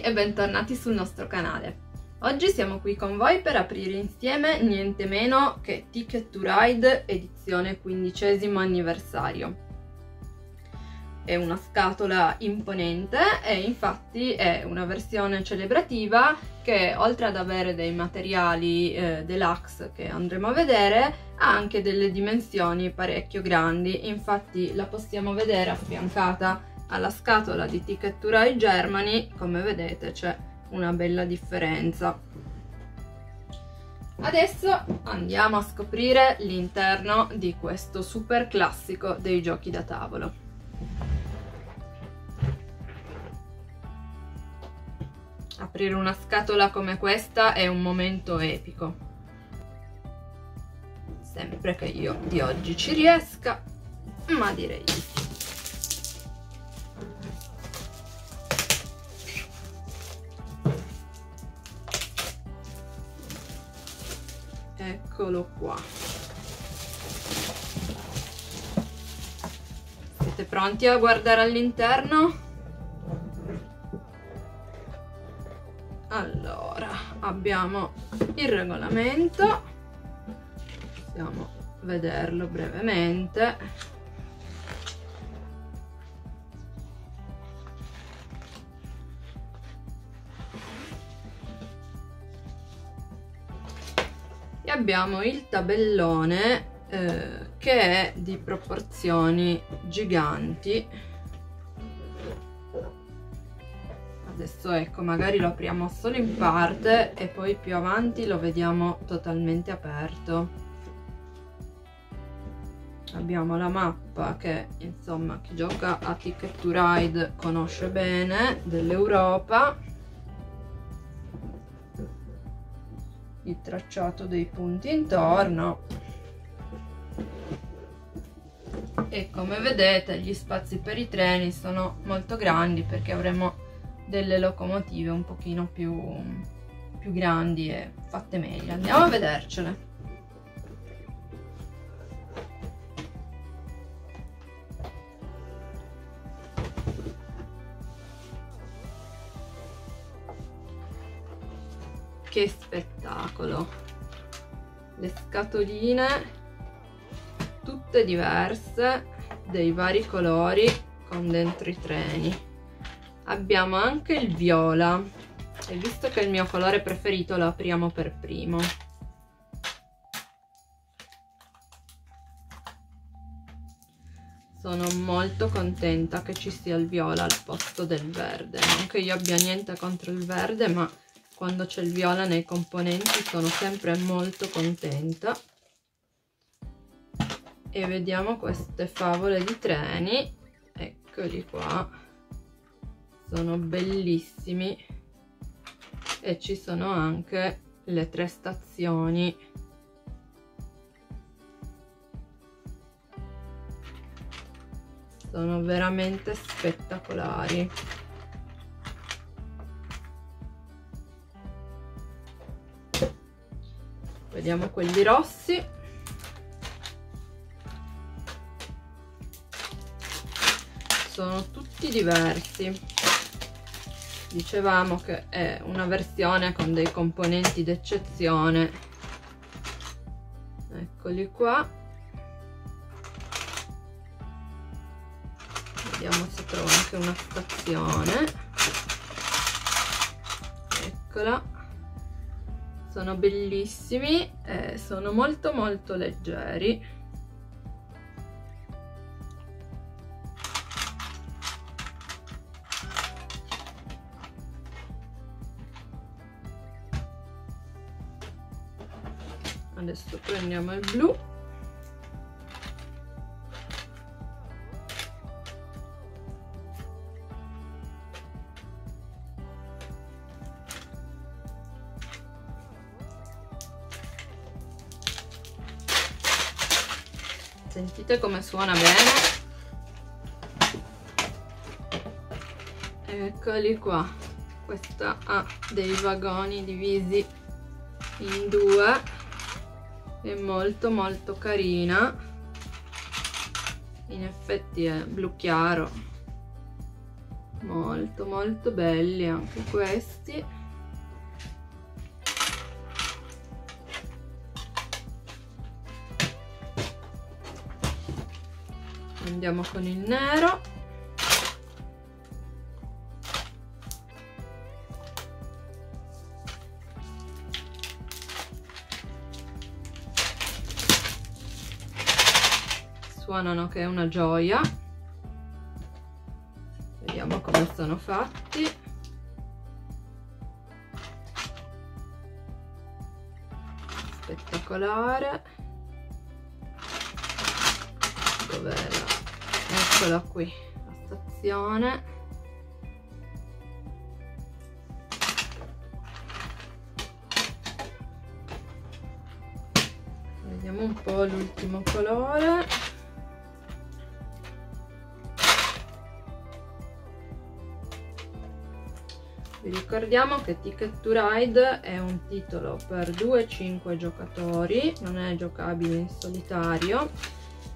E bentornati sul nostro canale. Oggi siamo qui con voi per aprire insieme niente meno che Ticket to Ride edizione quindicesimo anniversario. È una scatola imponente e infatti è una versione celebrativa che oltre ad avere dei materiali eh, deluxe che andremo a vedere ha anche delle dimensioni parecchio grandi infatti la possiamo vedere affiancata alla scatola di to Ride Germany come vedete c'è una bella differenza. Adesso andiamo a scoprire l'interno di questo super classico dei giochi da tavolo. Aprire una scatola come questa è un momento epico. Sempre che io di oggi ci riesca ma direi di eccolo qua. Siete pronti a guardare all'interno? allora abbiamo il regolamento. Possiamo vederlo brevemente abbiamo il tabellone eh, che è di proporzioni giganti. Adesso ecco magari lo apriamo solo in parte e poi più avanti lo vediamo totalmente aperto. Abbiamo la mappa che insomma chi gioca a Ticket to Ride conosce bene dell'Europa il tracciato dei punti intorno. E come vedete gli spazi per i treni sono molto grandi perché avremo delle locomotive un pochino più, più grandi e fatte meglio. Andiamo a vedercele che spettacolo. Le scatoline tutte diverse dei vari colori con dentro i treni. Abbiamo anche il viola. E visto che è il mio colore preferito lo apriamo per primo. Sono molto contenta che ci sia il viola al posto del verde. Non che io abbia niente contro il verde ma quando c'è il viola nei componenti sono sempre molto contenta. E vediamo queste favole di treni. Eccoli qua. Sono bellissimi. E ci sono anche le tre stazioni. Sono veramente spettacolari vediamo quelli rossi. Sono tutti diversi. Dicevamo che è una versione con dei componenti d'eccezione. Eccoli qua. Vediamo se trovo anche una stazione. Eccola sono bellissimi e sono molto molto leggeri. Adesso prendiamo il blu sentite come suona bene. Eccoli qua. Questa ha dei vagoni divisi in due. È molto molto carina. In effetti è blu chiaro. Molto molto belli anche questi andiamo con il nero. Suonano che è una gioia. Vediamo come sono fatti. Spettacolare. Dov'è la eccola qui la stazione. Vediamo un po' l'ultimo colore. Vi ricordiamo che Ticket to Ride è un titolo per 2-5 giocatori non è giocabile in solitario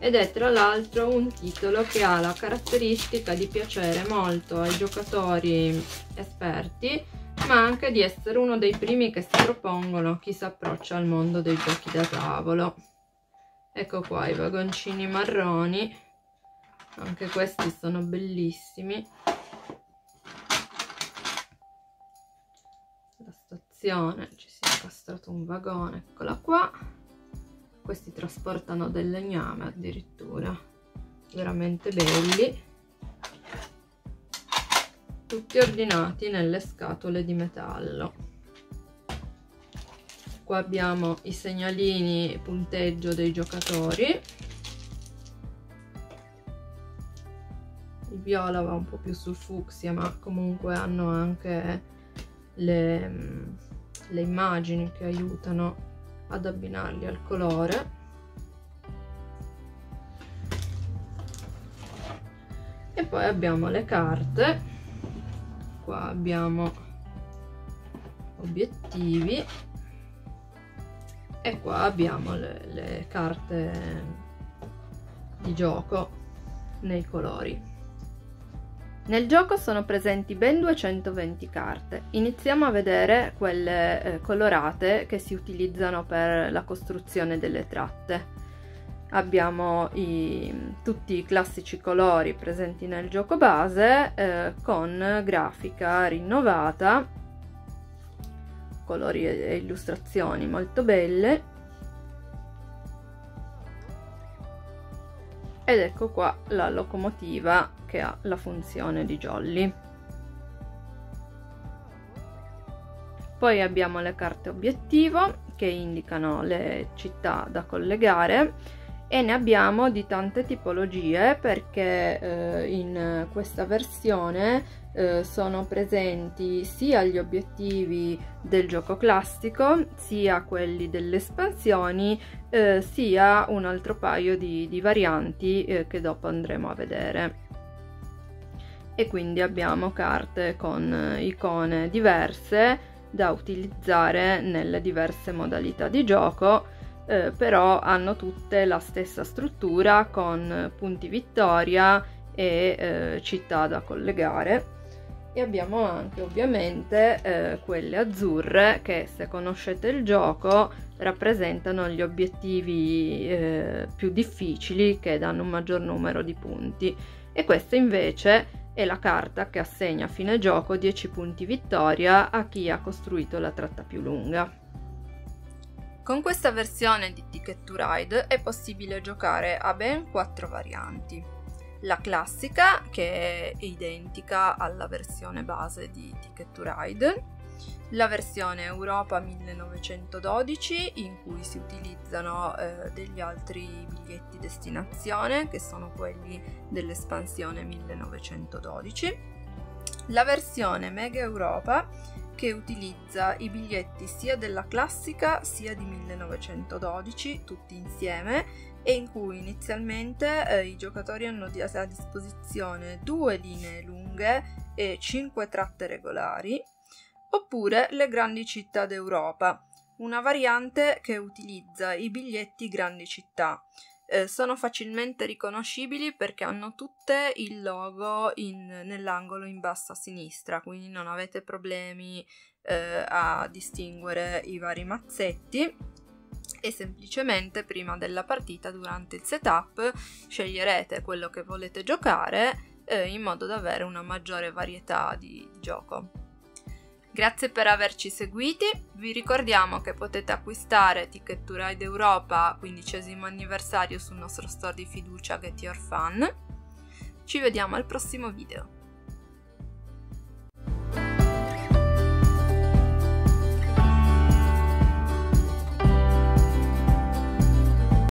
ed è tra l'altro un titolo che ha la caratteristica di piacere molto ai giocatori esperti ma anche di essere uno dei primi che si propongono chi si approccia al mondo dei giochi da tavolo. Ecco qua i vagoncini marroni. Anche questi sono bellissimi. La stazione ci si è incastrato un vagone eccola qua questi trasportano del legname addirittura. Veramente belli. Tutti ordinati nelle scatole di metallo. Qua abbiamo i segnalini punteggio dei giocatori. Il viola va un po' più sul fucsia ma comunque hanno anche le, le immagini che aiutano ad abbinarli al colore. E poi abbiamo le carte. Qua abbiamo obiettivi. E qua abbiamo le, le carte di gioco nei colori nel gioco sono presenti ben 220 carte. Iniziamo a vedere quelle eh, colorate che si utilizzano per la costruzione delle tratte. Abbiamo i, tutti i classici colori presenti nel gioco base eh, con grafica rinnovata, colori e illustrazioni molto belle ed ecco qua la locomotiva che ha la funzione di jolly. Poi abbiamo le carte obiettivo che indicano le città da collegare e ne abbiamo di tante tipologie perché eh, in questa versione eh, sono presenti sia gli obiettivi del gioco classico sia quelli delle espansioni eh, sia un altro paio di, di varianti eh, che dopo andremo a vedere. E quindi abbiamo carte con eh, icone diverse da utilizzare nelle diverse modalità di gioco eh, però hanno tutte la stessa struttura con punti vittoria e eh, città da collegare e abbiamo anche ovviamente eh, quelle azzurre che se conoscete il gioco rappresentano gli obiettivi eh, più difficili che danno un maggior numero di punti e questa invece è la carta che assegna a fine gioco 10 punti vittoria a chi ha costruito la tratta più lunga. Con questa versione di Ticket to Ride è possibile giocare a ben 4 varianti. La classica, che è identica alla versione base di Ticket to Ride, la versione Europa 1912 in cui si utilizzano eh, degli altri biglietti destinazione che sono quelli dell'espansione 1912, la versione Mega Europa che utilizza i biglietti sia della classica sia di 1912 tutti insieme e in cui inizialmente eh, i giocatori hanno a disposizione due linee lunghe e cinque tratte regolari oppure le grandi città d'Europa, una variante che utilizza i biglietti grandi città eh, sono facilmente riconoscibili perché hanno tutte il logo in, nell'angolo in basso a sinistra, quindi non avete problemi eh, a distinguere i vari mazzetti e semplicemente prima della partita durante il setup sceglierete quello che volete giocare eh, in modo da avere una maggiore varietà di gioco. Grazie per averci seguiti, vi ricordiamo che potete acquistare Ticket to Ride Europa 15 anniversario sul nostro store di fiducia Get Your Fun. Ci vediamo al prossimo video.